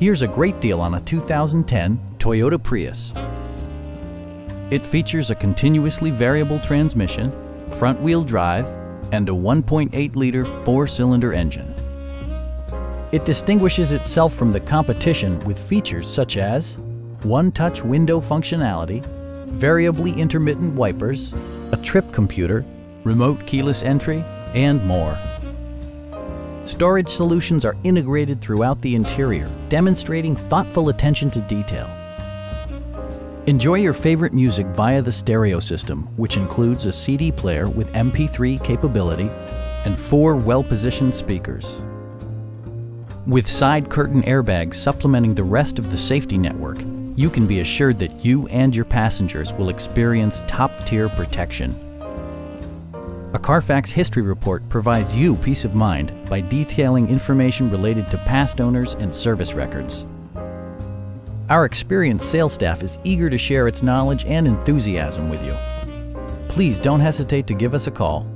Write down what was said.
Here's a great deal on a 2010 Toyota Prius. It features a continuously variable transmission, front-wheel drive, and a 1.8-liter four-cylinder engine. It distinguishes itself from the competition with features such as one-touch window functionality, variably intermittent wipers, a trip computer, remote keyless entry, and more. Storage solutions are integrated throughout the interior, demonstrating thoughtful attention to detail. Enjoy your favorite music via the stereo system, which includes a CD player with MP3 capability and four well-positioned speakers. With side curtain airbags supplementing the rest of the safety network, you can be assured that you and your passengers will experience top-tier protection. A Carfax history report provides you peace of mind by detailing information related to past owners and service records. Our experienced sales staff is eager to share its knowledge and enthusiasm with you. Please don't hesitate to give us a call